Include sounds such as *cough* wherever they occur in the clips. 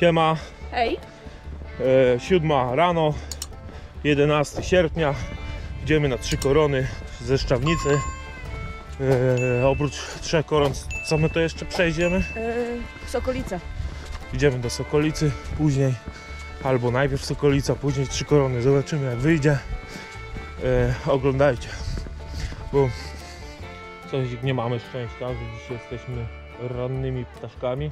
Siema, Hej. e, siódma rano, 11 sierpnia. Idziemy na trzy korony ze Szczawnicy. E, oprócz trzech koron, co my to jeszcze przejdziemy? Yy, Sokolica. Idziemy do Sokolicy, później albo najpierw Sokolica, później trzy korony. Zobaczymy jak wyjdzie. E, oglądajcie, bo coś nie mamy szczęścia, że dzisiaj jesteśmy rannymi ptaszkami,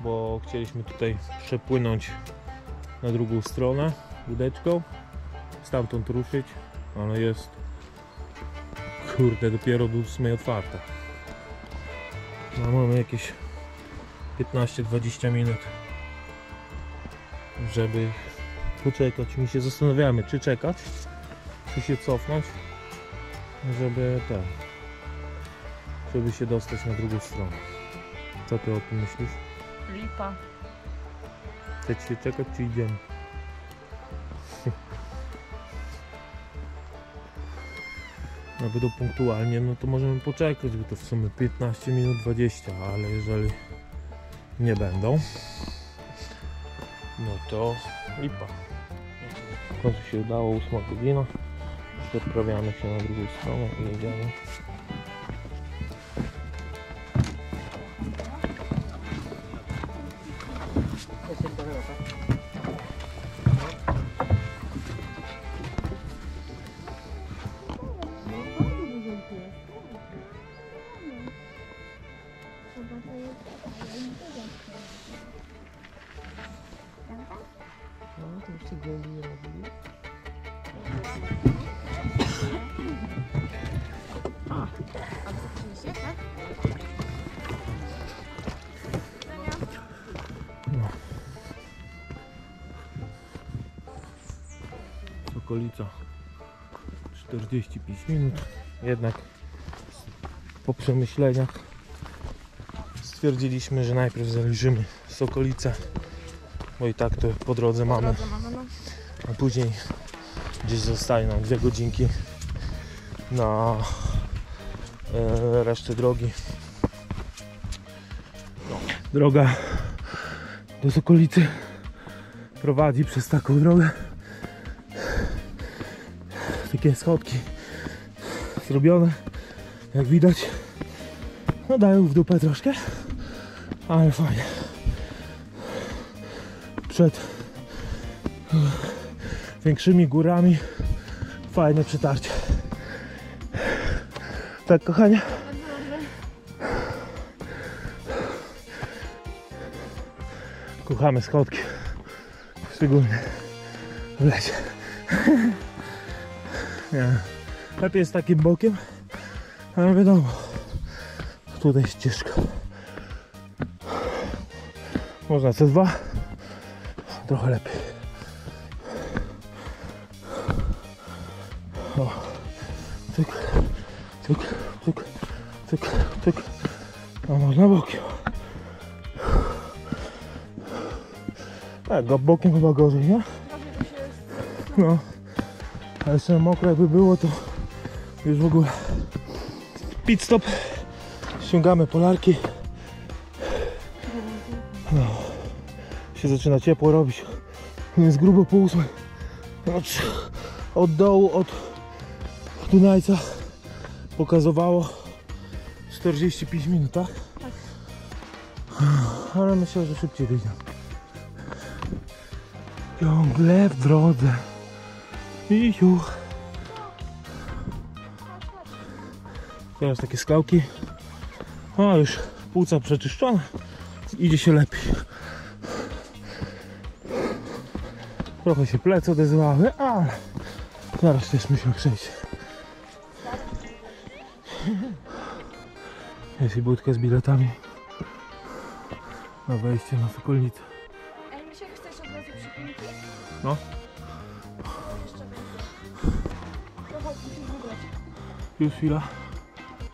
bo chcieliśmy tutaj przepłynąć na drugą stronę łódeczką, stamtąd ruszyć, ale jest kurde dopiero do 8 otwarte. No, mamy jakieś 15-20 minut, żeby poczekać. My się zastanawiamy, czy czekać, czy się cofnąć, żeby ten, żeby się dostać na drugą stronę. Co ty o tym myślisz? Lipa. Chcecie się czekać, czy idziemy? No będą punktualnie, no to możemy poczekać, bo to w sumie 15 minut 20, ale jeżeli nie będą, no to lipa. W końcu się udało, 8 godzina. Odprawiamy się na drugą stronę i jedziemy. Okolica 45 minut. Jednak po przemyśleniach stwierdziliśmy, że najpierw zaliczymy Sokolicę, bo i tak to po drodze mamy, no. a później gdzieś zostaje nam dwie godzinki na e, resztę drogi. Droga do Sokolicy prowadzi przez taką drogę takie schodki zrobione jak widać. No dają w dupę troszkę ale fajnie. Przed e, większymi górami fajne przetarcie tak kochanie? Kochamy schodki szczególnie w lecie *laughs* nie. Lepiej jest takim bokiem, ale wiadomo, tutaj jest ścieżka. Można C2, trochę lepiej. O, cyk, cyk, cyk, cyk, cyk. A można bokiem. Tak, go bokiem chyba gorzej, nie? No. A jeszcze mokre jakby było, to już w ogóle pit stop. Ściągamy polarki. No. Się zaczyna ciepło robić. Jest grubo po ósmej. Od, od dołu, od Dunajca pokazywało 45 minut, tak? Ale myślę, że szybciej wyjdę. Ciągle w drodze. Misiu. Teraz takie skałki. O, już płuca przeczyszczone. Idzie się lepiej. Trochę się plece odezwały, ale zaraz też musimy przejść. Jest i budka z biletami na wejście na Sokolnicę. Ej, Misiek, chcesz od razu przypinki? No. Już chwila.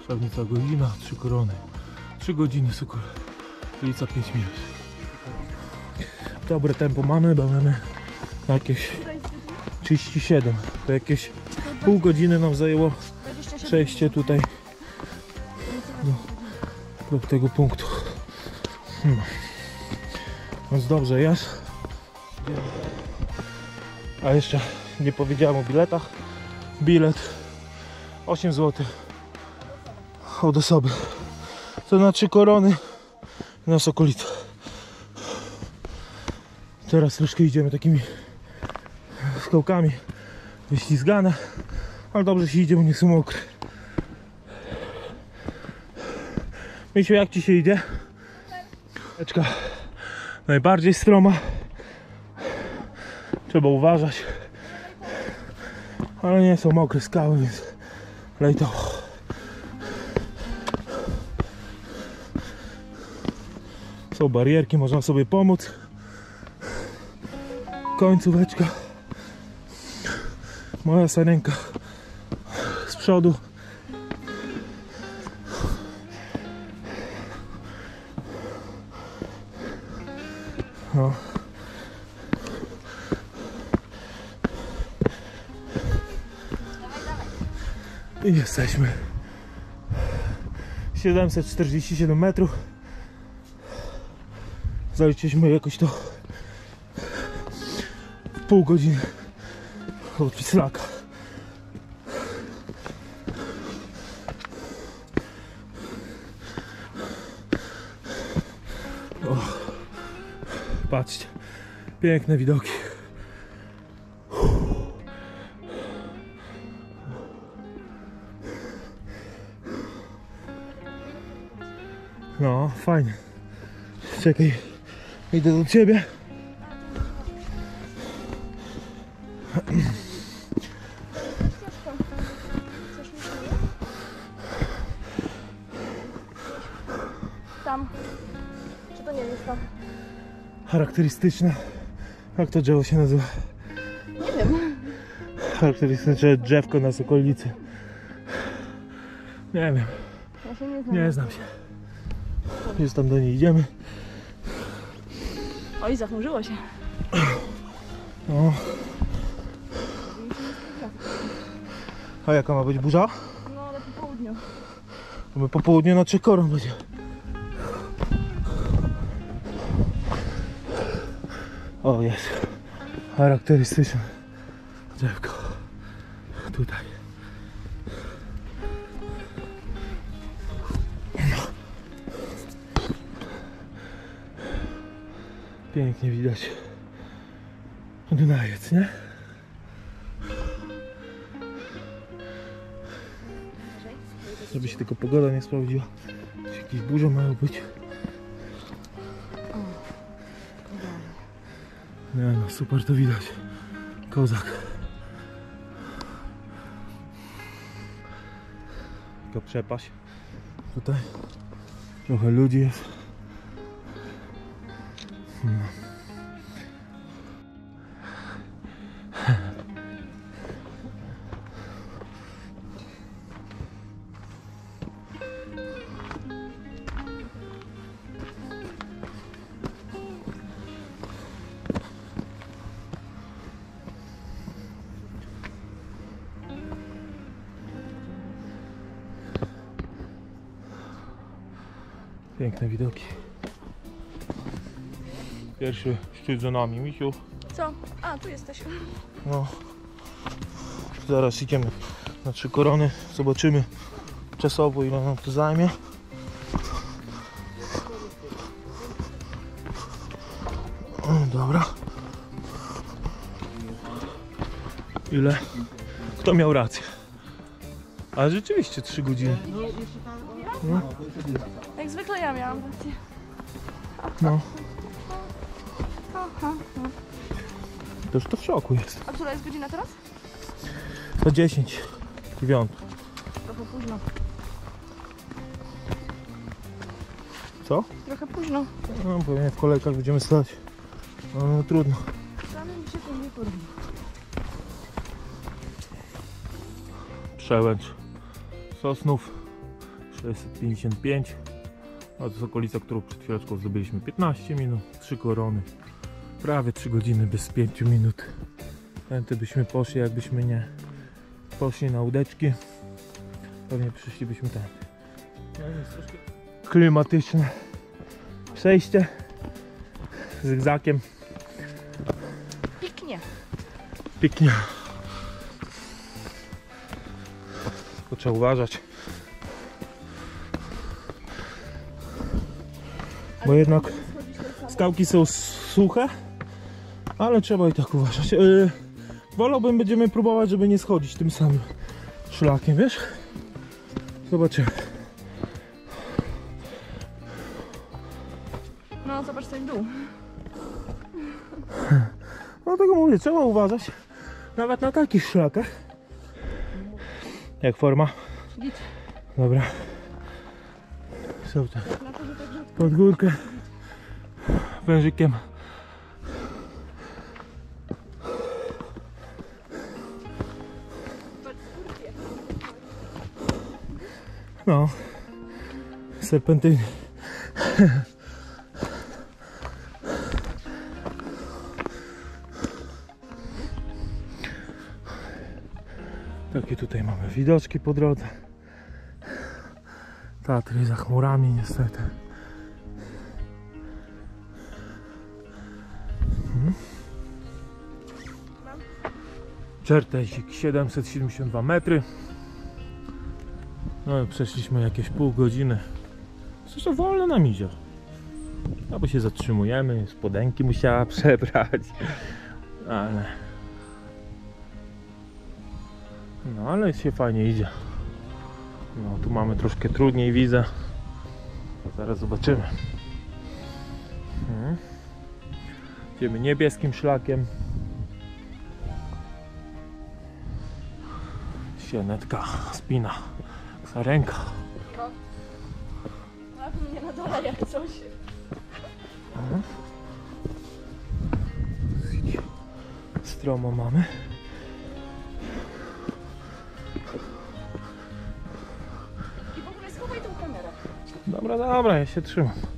Szawnica godzina, trzy korony. Trzy godziny Sokol. Lica 5 minut. Dobre tempo mamy, bo mamy jakieś 37. To jakieś pół godziny nam zajęło 27. przejście tutaj do tego punktu. No. Więc dobrze jest. A jeszcze nie powiedziałem o biletach. Bilet 8 zł od osoby. To na trzy korony na Sokolicę. Teraz troszkę idziemy takimi skałkami wyślizgane, ale dobrze się idzie, bo nie są mokre. Misiu, jak ci się idzie? Eczka najbardziej stroma. Trzeba uważać. Ale nie są mokre skały, więc lejto. Są barierki, można sobie pomóc. Końcóweczka. Moja sarenka z przodu. I jesteśmy. 747 metrów. Zaliczyliśmy jakoś to pół godziny od Pislaka. Patrzcie, piękne widoki. Czekaj, idę do ciebie. Tam. Czy to nie jest tam? Charakterystyczne. Jak to drzewo się nazywa? Nie wiem. Charakterystyczne drzewko na okolicy. Nie wiem, Ja się nie znam. nie znam się. Już tam do niej idziemy. Oj, zachmurzyło się. No. A jaka ma być burza? No ale po południu. My po południu na Czekorą będzie. O jest. Charakterystyczne drzewko. Tutaj. Pięknie widać. Dunajec, nie? Żeby się tylko pogoda nie sprawdziła. Czy jakieś burze mają być. Nie no, super to widać. Kozak. Tylko przepaść. Tutaj trochę ludzi jest. No. Za nami, Misiu. Co? A, tu jesteś. No. Zaraz idziemy na trzy korony. Zobaczymy czasowo ile nam to zajmie. O, dobra. Ile? Kto miał rację? Ale rzeczywiście 3 godziny. Jak zwykle ja miałam rację. No. Aha. To już to w szoku jest. A która jest godzina teraz? To 10. 9. Trochę późno. Co? Trochę późno. No pewnie w kolejkach będziemy stać. No, no trudno. Się to nie. Przełęcz Sosnów 655 a to jest okolica, którą przed chwileczką zdobyliśmy 15 minut, 3 korony prawie 3 godziny bez 5 minut chętnie byśmy poszli jakbyśmy nie poszli na łódeczki pewnie przyszlibyśmy tam klimatyczne przejście zygzakiem. Piknie. Pięknie. To trzeba uważać. Bo jednak skałki są suche, ale trzeba i tak uważać. Yy, wolałbym, będziemy próbować, żeby nie schodzić tym samym szlakiem, wiesz? Zobaczymy. No, zobacz ten dół. *laughs* No tego mówię, trzeba uważać. Nawet na takich szlakach. Jak forma? Git. Dobra. Są tak. Pod górkę. Wężykiem. No. Serpentyny. Takie tutaj mamy widoczki po drodze. Tatry za chmurami niestety. Czertesik 772 metry. No przeszliśmy jakieś pół godziny. Zresztą wolno nam idzie. Albo się zatrzymujemy, spodenki musiała *laughs* przebrać. Ale... No ale się fajnie idzie. No tu mamy troszkę trudniej widzę. Zaraz zobaczymy. Mhm. Idziemy niebieskim szlakiem. Sienetka, spina, ręka. Na mnie na dole jak coś. Stromo mamy. I w ogóle schowaj tą kamerę. Dobra, dobra, ja się trzymam.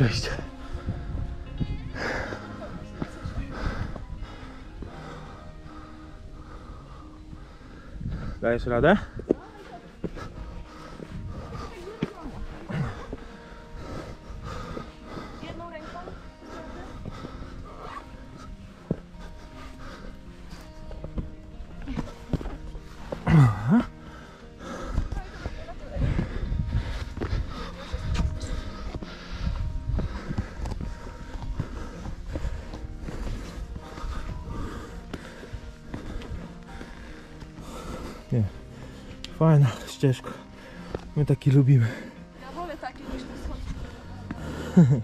Przejście. Dajesz radę? Fajna ścieżka. My taki lubimy. Ja wolę takie niż te. *laughs*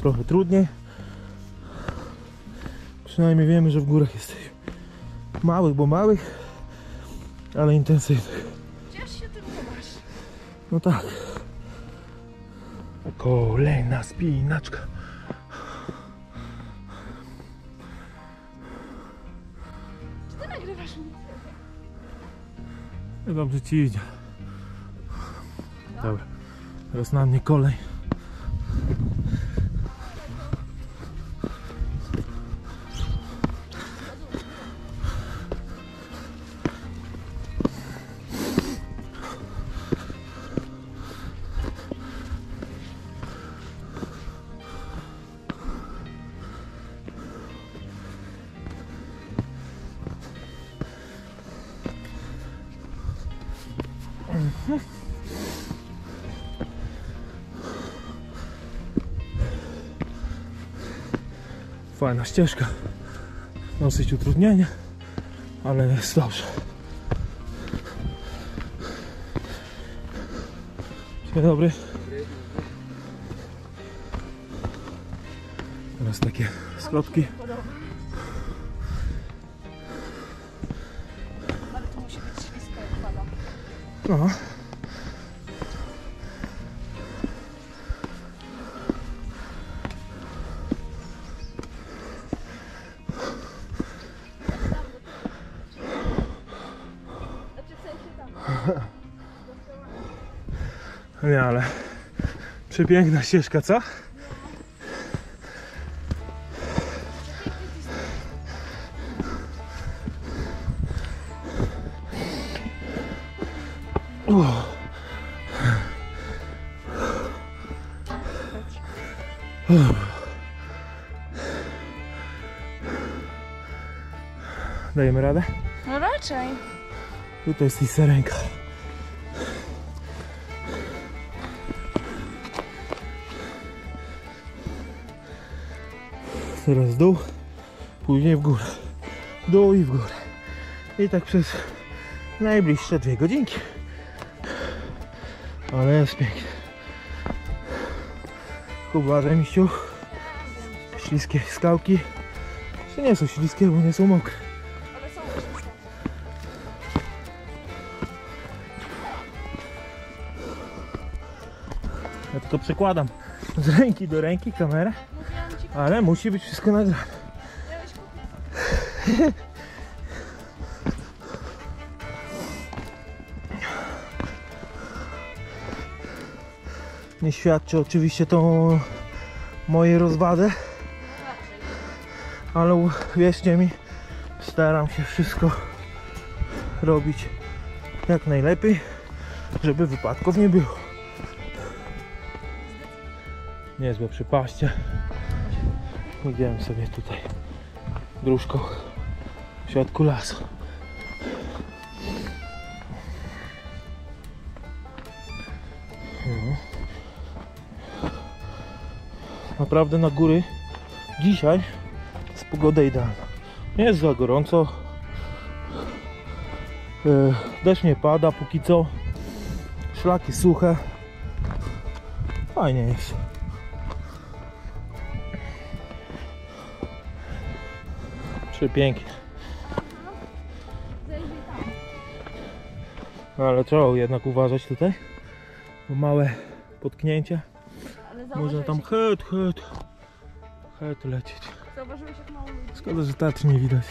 Trochę trudniej. Przynajmniej wiemy, że w górach jesteśmy. Małych, bo małych, ale intensywnych. Ciesz się tym, masz. No tak. Kolejna spinaczka. Dobrze ci idzie. Dobra. Teraz na mnie kolej. Fajna ścieżka. Dosyć utrudnienie, ale jest dobrze. Dzień dobry. Teraz takie sklopki. Ale tu musi być jak pada. No. ładnie, ale przepiękna ścieżka, co? Dajemy radę? No raczej. Tutaj jest serenka. Teraz dół, później w górę. Dół i w górę. I tak przez najbliższe dwie godzinki. Ale jest pięknie. Uważaj misiu. Śliskie skałki. Czy nie są śliskie, bo nie są mokre. Ja tylko przekładam z ręki do ręki kamerę, ale musi być wszystko nagrane. Nie świadczy oczywiście to mojej Raczej. ale wierzcie mi, staram się wszystko robić jak najlepiej, żeby wypadków nie było. Niezłe przypaście. Idziemy sobie tutaj dróżką w środku lasu. No. Naprawdę na góry dzisiaj jest pogoda idealna. Nie jest za gorąco. E, Deszcz nie pada póki co. Szlaki suche. Fajnie jest. Przepięknie. No ale trzeba jednak uważać tutaj. Bo małe potknięcie. Ale Można tam het, het. Het lecieć. Zauważyłeś jak mało ludzi? Szkoda, że taty nie widać.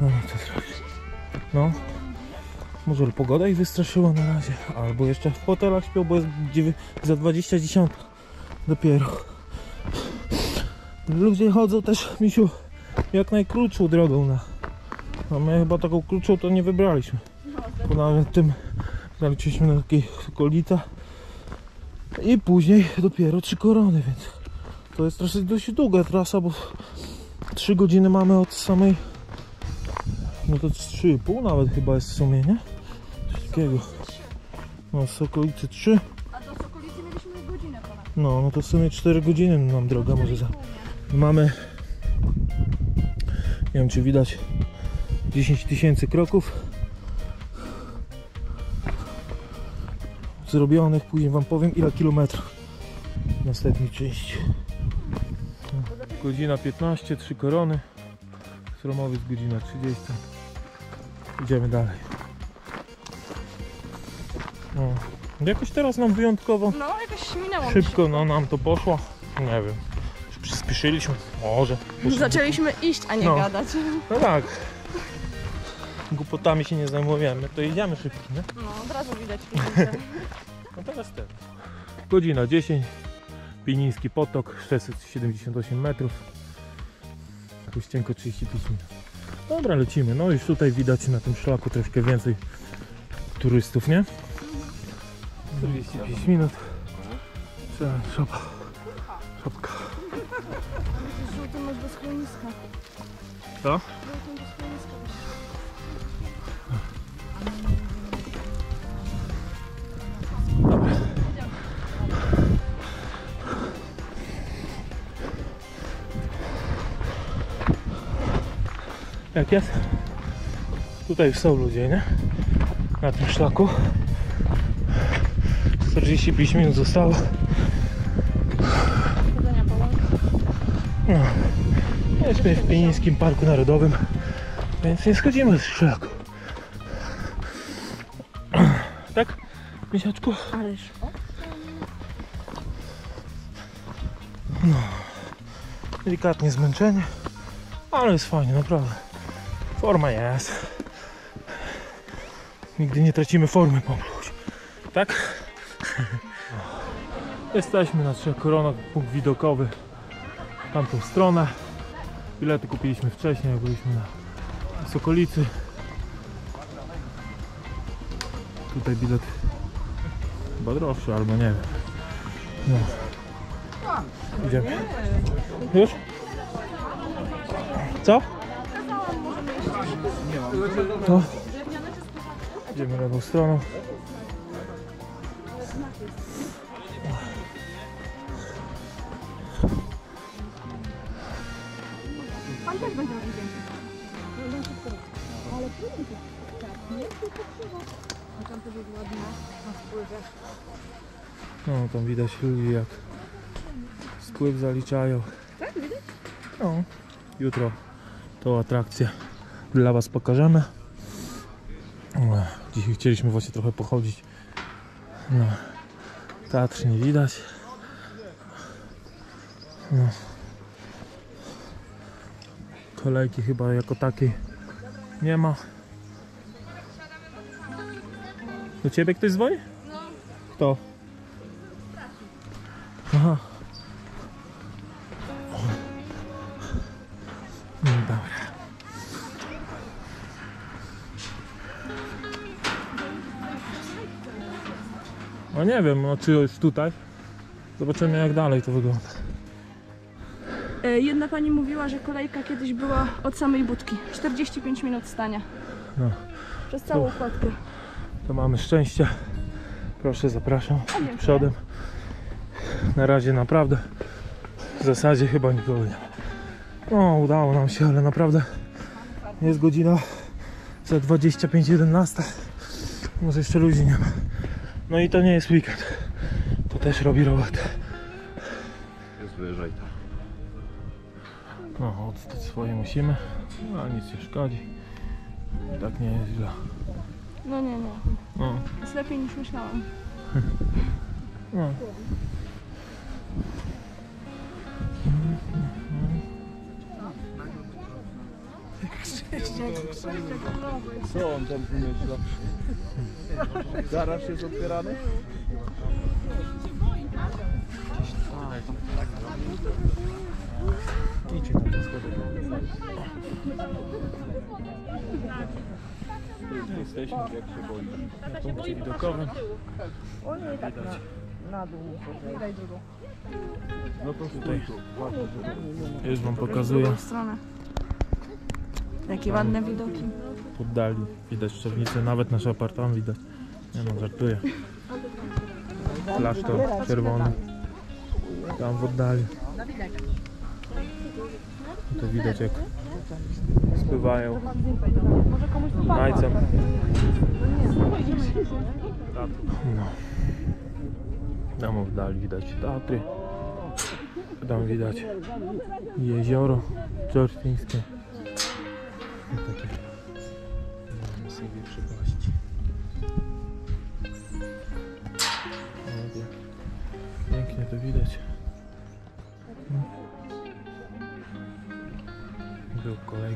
No co zrobić? No. Może pogoda ich wystraszyła na razie. Albo jeszcze w hotelach śpią, bo jest za 20 dziesiąt. Dopiero. Ludzie chodzą też, misiu, jak najkrótszą drogą na... A my chyba taką krótszą to nie wybraliśmy. No, Bo nawet tym zaliczyliśmy na takiej kolita. I później dopiero trzy korony, więc to jest dosyć, dość długa trasa, bo 3 godziny mamy od samej. No to 3,5 nawet chyba jest w sumie, nie? Coś takiego. No z okolicy 3. A do Sokolicy mieliśmy godzinę ponad. No, no to w sumie 4 godziny nam droga może za. Mamy. Nie wiem czy widać 10 tysięcy kroków zrobionych, później wam powiem ile kilometrów w następnej części. Godzina 15, 3 korony. Stromowiec godzina 30. Idziemy dalej. No. Jakoś teraz nam wyjątkowo No, jakoś minęło mi szybko no, nam to poszło. Nie wiem. Czy Przyspieszyliśmy? Może. się. Zaczęliśmy iść, a nie No. gadać. No tak. Głupotami się nie zajmujemy, to idziemy szybko, nie? No, od razu widać. *laughs* No teraz ten. Godzina 10. Pieniński potok, 678 metrów. Puścienko 35 minut. Dobra, lecimy. No już tutaj widać na tym szlaku troszkę więcej turystów, nie? 45 minut. Trzeba, szopa. Szopka. Co? Jak jest? Tutaj są ludzie, nie? Na tym szlaku. 45 minut zostało. Jesteśmy w Pienińskim Parku Narodowym, więc nie schodzimy z szlaku. Tak? Misiaczku? Ależ o. Delikatnie zmęczenie, ale jest fajnie, naprawdę. Forma jest. Nigdy nie tracimy formy popluć. Tak? *laughs* Jesteśmy na Trzech Koronach, punkt widokowy. w Tamtą stronę. Bilety kupiliśmy wcześniej, jak byliśmy na Sokolicy. Tutaj bilet chyba droższy, albo nie wiem. No. Idziemy. Już? Co? To. Idziemy lewą stroną. Pan też będzie robił zdjęcie. No tam widać ludzi jak spływ zaliczają. Tak, widać? No. Jutro tą atrakcję dla Was pokażemy. Dzisiaj chcieliśmy właśnie trochę pochodzić. No. Teatr nie widać. No. Kolejki chyba jako takiej nie ma. Do ciebie ktoś dzwoni? No. Kto? Aha. No dobra. No nie wiem, no czy już tutaj. Zobaczymy jak dalej to wygląda. E, Jedna pani mówiła, że kolejka kiedyś była od samej budki. 45 minut stania. No. Przez całą kładkę. To mamy szczęście. Proszę, zapraszam. dziękuję. Przodem. Na razie naprawdę w zasadzie chyba nikogo nie. No, udało nam się, ale naprawdę jest godzina za 25.11. Może jeszcze ludzi nie ma. No i to nie jest weekend. To też robi robotę. Musimy. No, a nic nie szkodzi. I tak nie jest źle. No nie, nie. No, Jest lepiej niż myślałam. *laughs* no. Co on tam wymyśla? Garaż jest otwierany? Idźcie na ten schodek. Jesteśmy, jak się boisz. Na punkcie widokowym. No to Tutaj. Już wam pokazuję. Drugą stronę. Jakie ładne widoki. W oddali widać szczawnicę, nawet nasz apartament widać. Nie no, żartuję. Klasztor czerwony. Tam w oddali. To widać jak spływają najcem. No. Tam w oddali widać Tatry. Tam widać jezioro czorświńskie. I takie mamy sobie przepaści.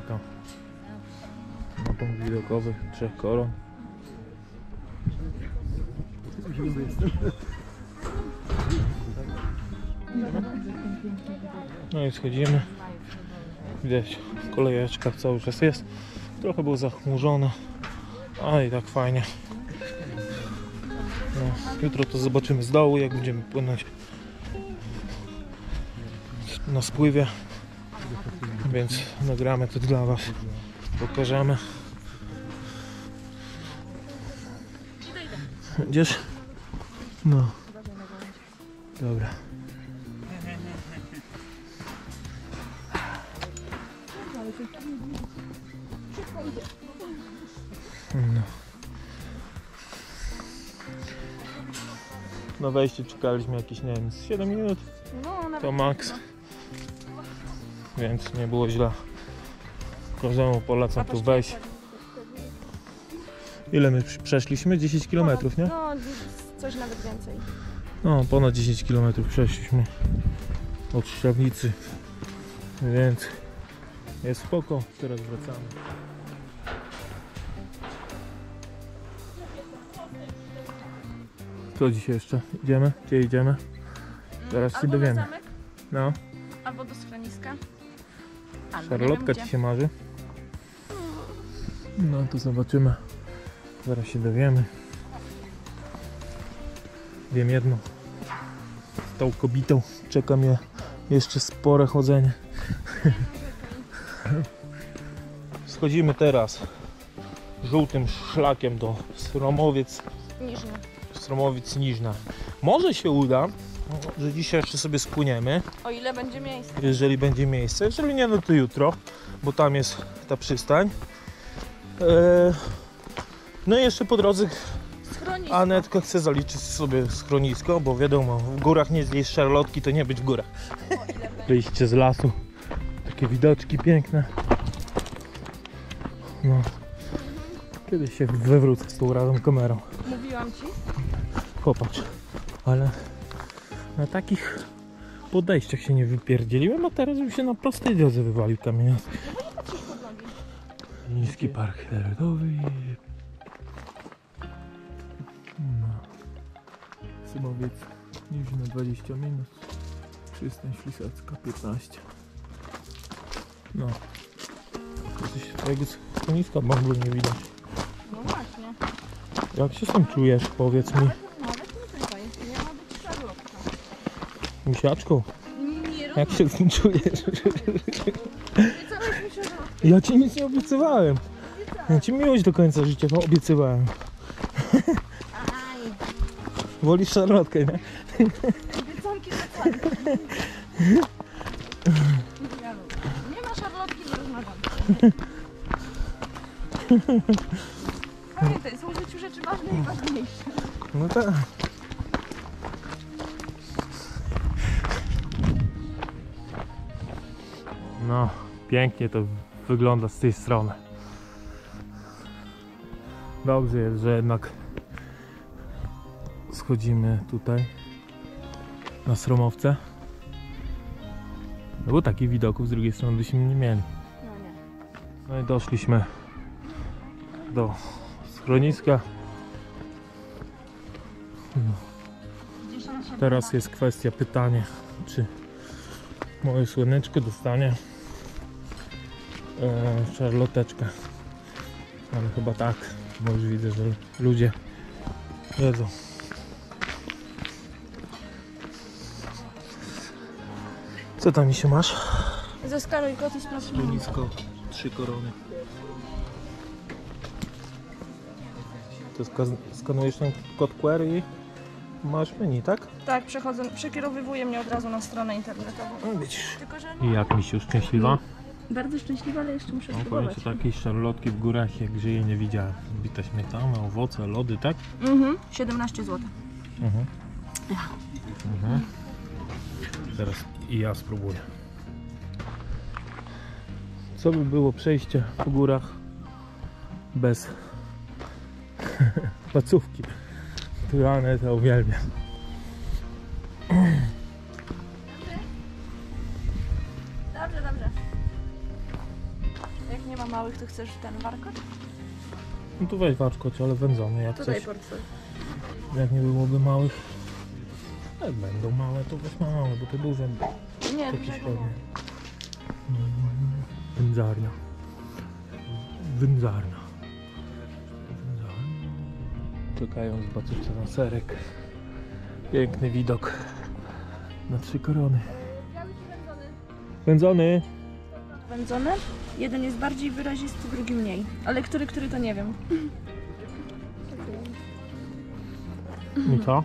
Kolejka na punkt widokowy trzech koron. No i schodzimy. Widać, kolejeczka cały czas jest. Trochę był zachmurzony, ale i tak fajnie. No, jutro to zobaczymy z dołu, jak będziemy płynąć na spływie. Więc nagramy to dla Was. Pokażemy. Idziesz? No. Dobra. No. Na wejściu czekaliśmy jakieś, nie wiem, z 7 minut, No, to max. Więc nie było źle. Każdemu polecam tu wejść. Ile my przeszliśmy? 10 km, nie? No, coś nawet więcej. No, ponad 10 km przeszliśmy od Szczawnicy. Więc jest spoko. Teraz wracamy. Co dzisiaj jeszcze? Idziemy? Gdzie idziemy? Zaraz się dowiemy. No, albo do schroniska. Szarlotka ci się marzy. No to zobaczymy. Zaraz się dowiemy. Wiem jedno. Z tą kobietą czeka mnie jeszcze spore chodzenie. *laughs* Schodzimy teraz żółtym szlakiem do Sromowiec. Sromowiec Niżna. Może się uda, że dzisiaj jeszcze sobie spłyniemy, O ile będzie miejsce. jeżeli będzie miejsce. Jeżeli nie, no to jutro, bo tam jest ta przystań. Eee, no i jeszcze po drodze Schronisko. Anetka chce zaliczyć sobie schronisko, bo wiadomo, w górach nie zjeść szarlotki, to nie być w górach. *laughs* Wyjście z lasu, takie widoczki piękne. No. Kiedyś się wywrócę z tą razem kamerą. Mówiłam ci. Popatrz, ale na takich podejściach się nie wypierdzieliłem, a teraz bym się na prostej drodze wywalił kamienia. Niski park narodowy. No. Symowiec Niżna 20 minut. Przystań Ślisacka 15. No. Coś twojego schroniska mogło nie widać. No właśnie. Jak się tam czujesz, powiedz mi, Nawet, nawet nie tutaj. Miała być szarlotka. Misiaczką? Nie Jak się z tym czujesz? Obiecałeś mi szarlotkę. Ja ci nic nie obiecywałem. Ja ci miłość do końca życia obiecywałem. Aj. Wolisz szarlotkę, nie? Obiecanki zakładam. Nie ma szarlotki, nie rozmawiam. Pamiętaj, są w życiu rzeczy ważne i ważniejsze. No tak. No, pięknie to wygląda z tej strony. Dobrze jest, że jednak schodzimy tutaj na Sromowce. No bo takich widoków z drugiej strony byśmy nie mieli. No i doszliśmy do schroniska. Teraz jest kwestia pytanie, czy moje słoneczko dostanie e, szarloteczkę. Ale chyba tak, bo już widzę, że ludzie jedzą. Co tam mi się masz? Zeskanuj kot i sprawdź Schronisko, trzy korony. To ska- skanujesz ten kod QR i masz menu, tak? Tak, przechodzę, przekierowywuje mnie od razu na stronę internetową. No widzisz. Tylko, że I jak mi się szczęśliwa? Bardzo szczęśliwa, ale jeszcze muszę No spróbować. ci takiej szarlotki w górach jak żyje nie widziałem. Bita śmietana, owoce, lody, tak? Mhm, 17 zł. Mhm. Mhm. Teraz i ja spróbuję. Co by było przejście po górach bez *laughs* placówki? Którą to uwielbiam. Chcesz ten warkot? No tu weź warczkoć, ale wędzony jak Tutaj coś. portfel. Jak nie byłoby małych. Jak będą małe, to weź małe, bo te duże Nie, Jakieś dużego pewnie. nie. Wędzarnia. Wędzarnia. Wędzarnia. Czekają zobaczycie na serek. Piękny widok na trzy korony. Wędzony. Wędzony? Jeden jest bardziej wyrazisty, drugi mniej. Ale który, który to nie wiem. I co?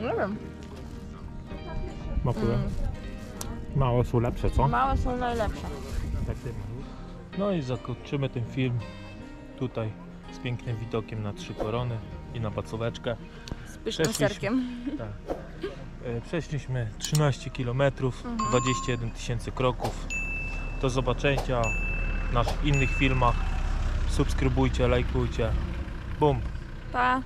Nie wiem. Smakuje. Mm. Małe są lepsze, co? Małe są najlepsze. No i zakończymy ten film tutaj z pięknym widokiem na trzy korony i na bacóweczkę. Z pysznym serkiem. Tak. E, Przeszliśmy 13 km, 21 tysięcy kroków. Do zobaczenia w naszych innych filmach. Subskrybujcie, lajkujcie. Bum! Pa!